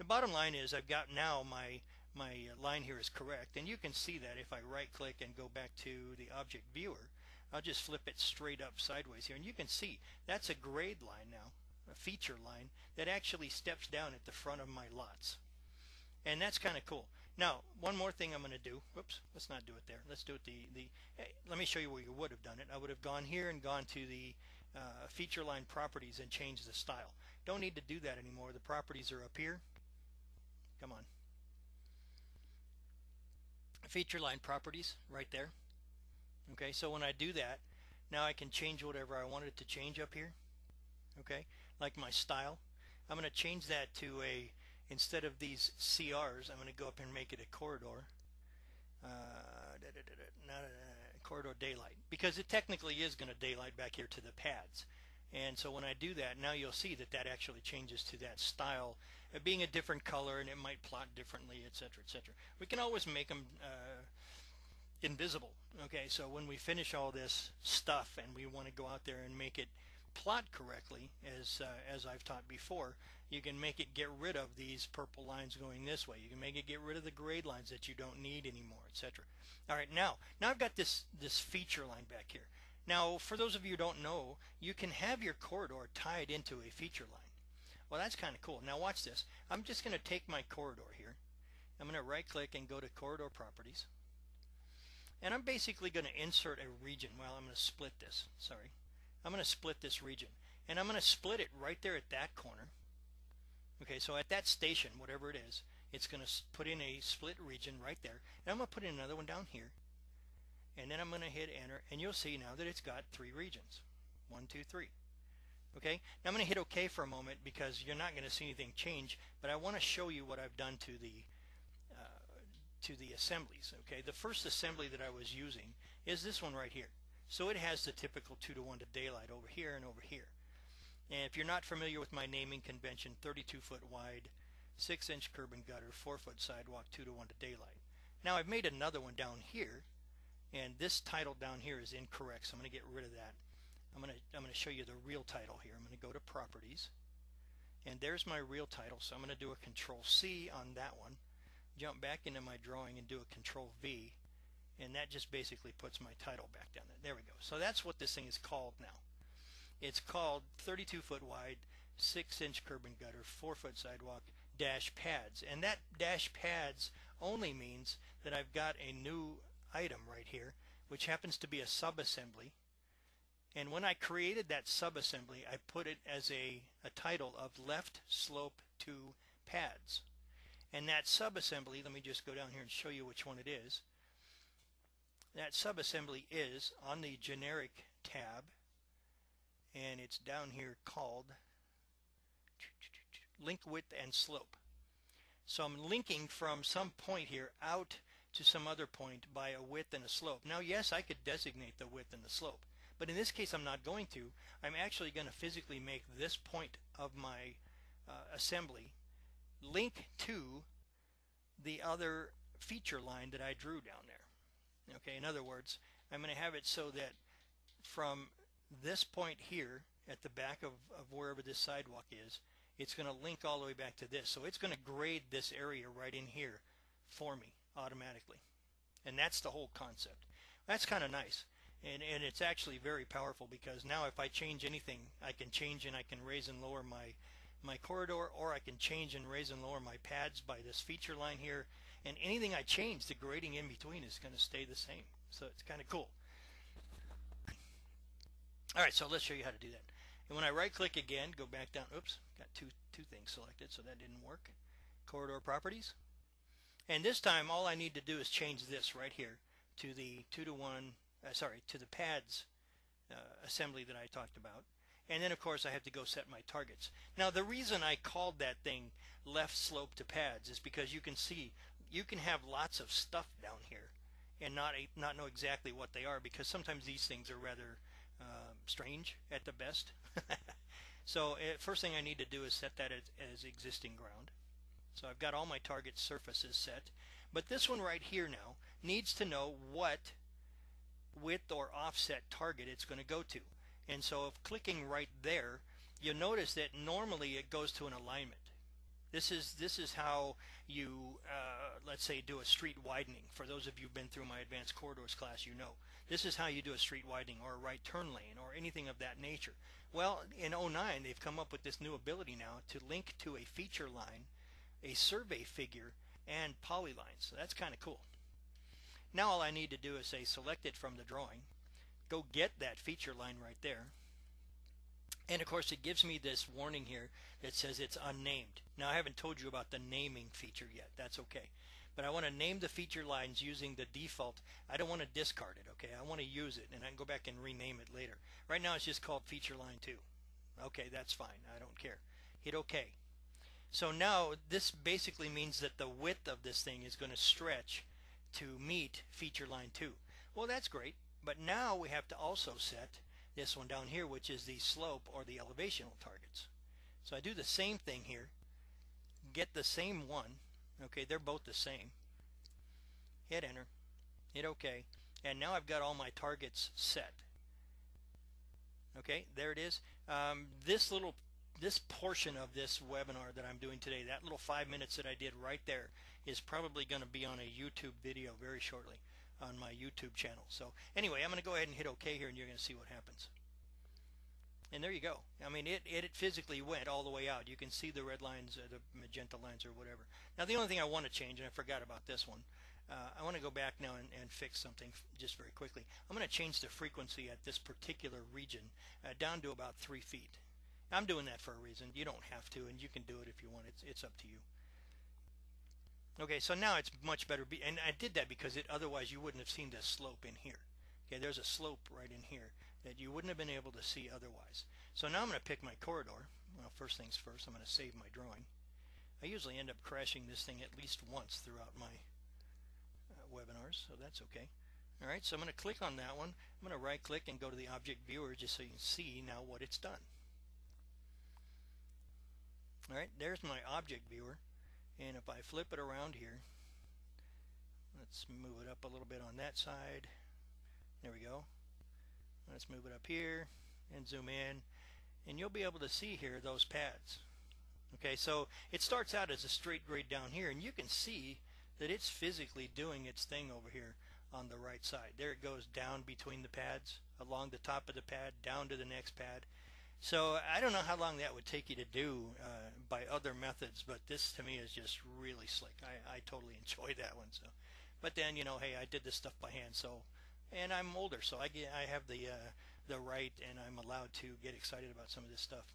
the bottom line is I've got now my my line here is correct and you can see that if I right click and go back to the object viewer I'll just flip it straight up sideways here and you can see that's a grade line now a feature line that actually steps down at the front of my lots. And that's kind of cool. Now one more thing I'm going to do. Whoops let's not do it there. Let's do it the the hey, let me show you where you would have done it. I would have gone here and gone to the uh, feature line properties and changed the style. Don't need to do that anymore. The properties are up here come on. Feature line properties right there. Okay so when I do that now I can change whatever I wanted to change up here. Okay like my style. I'm going to change that to a instead of these CRs I'm going to go up and make it a corridor. Uh, da, da, da, not a corridor daylight. Because it technically is going to daylight back here to the pads and so when I do that, now you'll see that that actually changes to that style of being a different color and it might plot differently, etc., etc. We can always make them uh, invisible. Okay, so when we finish all this stuff and we want to go out there and make it plot correctly, as uh, as I've taught before, you can make it get rid of these purple lines going this way. You can make it get rid of the grade lines that you don't need anymore, etc. All right, now now I've got this this feature line back here. Now, for those of you who don't know, you can have your corridor tied into a feature line. Well, that's kind of cool. Now watch this. I'm just going to take my corridor here. I'm going to right click and go to corridor properties. And I'm basically going to insert a region. Well, I'm going to split this. Sorry. I'm going to split this region. And I'm going to split it right there at that corner. Okay, so at that station, whatever it is, it's going to put in a split region right there. And I'm going to put in another one down here and then I'm going to hit enter and you'll see now that it's got three regions. One two three. Okay? Now I'm going to hit OK for a moment because you're not going to see anything change but I want to show you what I've done to the uh, to the assemblies okay? The first assembly that I was using is this one right here. So it has the typical 2 to 1 to daylight over here and over here. And if you're not familiar with my naming convention 32 foot wide 6 inch curb and gutter 4 foot sidewalk 2 to 1 to daylight. Now I've made another one down here and this title down here is incorrect so I'm going to get rid of that. I'm going to I'm going to show you the real title here. I'm going to go to properties. And there's my real title so I'm going to do a control C on that one. Jump back into my drawing and do a control V. And that just basically puts my title back down there. There we go. So that's what this thing is called now. It's called 32 foot wide 6 inch curb and gutter 4 foot sidewalk dash pads. And that dash pads only means that I've got a new item right here, which happens to be a subassembly. And when I created that subassembly, I put it as a, a title of left slope to pads. And that subassembly, let me just go down here and show you which one it is. That subassembly is on the generic tab, and it's down here called link width and slope. So I'm linking from some point here out to some other point by a width and a slope. Now, yes, I could designate the width and the slope, but in this case, I'm not going to. I'm actually going to physically make this point of my uh, assembly link to the other feature line that I drew down there. Okay, in other words, I'm going to have it so that from this point here at the back of, of wherever this sidewalk is, it's going to link all the way back to this. So it's going to grade this area right in here for me automatically. And that's the whole concept. That's kind of nice. And, and it's actually very powerful because now if I change anything, I can change and I can raise and lower my my corridor or I can change and raise and lower my pads by this feature line here. And anything I change the grading in between is going to stay the same. So it's kind of cool alright so let's show you how to do that. And when I right click again go back down. Oops got two two things selected so that didn't work. Corridor properties and this time all I need to do is change this right here to the 2 to 1, uh, sorry, to the pads uh, assembly that I talked about. And then of course I have to go set my targets. Now the reason I called that thing left slope to pads is because you can see you can have lots of stuff down here and not a, not know exactly what they are because sometimes these things are rather uh, strange at the best. so uh, first thing I need to do is set that as, as existing ground. So I've got all my target surfaces set. But this one right here now needs to know what width or offset target it's going to go to. And so if clicking right there, you'll notice that normally it goes to an alignment. This is this is how you uh, let's say do a street widening. For those of you who've been through my advanced corridors class, you know this is how you do a street widening or a right turn lane or anything of that nature. Well, in 09 they've come up with this new ability now to link to a feature line, a survey figure, and polylines. So that's kind of cool. Now all I need to do is say select it from the drawing, go get that feature line right there, and of course it gives me this warning here that says it's unnamed. Now I haven't told you about the naming feature yet. That's okay. But I want to name the feature lines using the default. I don't want to discard it, okay? I want to use it and I can go back and rename it later. Right now it's just called feature line 2. Okay, that's fine. I don't care. Hit OK. So now this basically means that the width of this thing is going to stretch to meet feature line 2. Well, that's great. But now we have to also set this one down here, which is the slope or the elevational targets. So I do the same thing here, get the same one, okay, they're both the same, hit enter, hit OK, and now I've got all my targets set. Okay, there it is. Um, this little this portion of this webinar that I'm doing today, that little five minutes that I did right there is probably going to be on a YouTube video very shortly on my YouTube channel. So anyway, I'm going to go ahead and hit OK here and you're going to see what happens. And there you go. I mean, it, it physically went all the way out. You can see the red lines, the magenta lines or whatever. Now the only thing I want to change, and I forgot about this one, uh, I want to go back now and, and, fix something just very quickly. I'm going to change the frequency at this particular region uh, down to about three feet. I'm doing that for a reason. You don't have to, and you can do it if you want. It's, it's up to you. Okay, so now it's much better. Be and I did that because it otherwise you wouldn't have seen the slope in here. Okay, there's a slope right in here that you wouldn't have been able to see otherwise. So now I'm going to pick my corridor. Well, first things first, I'm going to save my drawing. I usually end up crashing this thing at least once throughout my uh, webinars, so that's okay. All right, so I'm going to click on that one. I'm going to right click and go to the object viewer just so you can see now what it's done. All right, there's my object viewer. And if I flip it around here, let's move it up a little bit on that side. There we go. Let's move it up here and zoom in. And you'll be able to see here those pads. Okay, so it starts out as a straight grade down here, and you can see that it's physically doing its thing over here on the right side. There it goes down between the pads, along the top of the pad, down to the next pad. So I don't know how long that would take you to do uh, by other methods, but this to me is just really slick. I, I totally enjoy that one. So, but then you know, hey, I did this stuff by hand, so and I'm older, so I get I have the uh, the right, and I'm allowed to get excited about some of this stuff.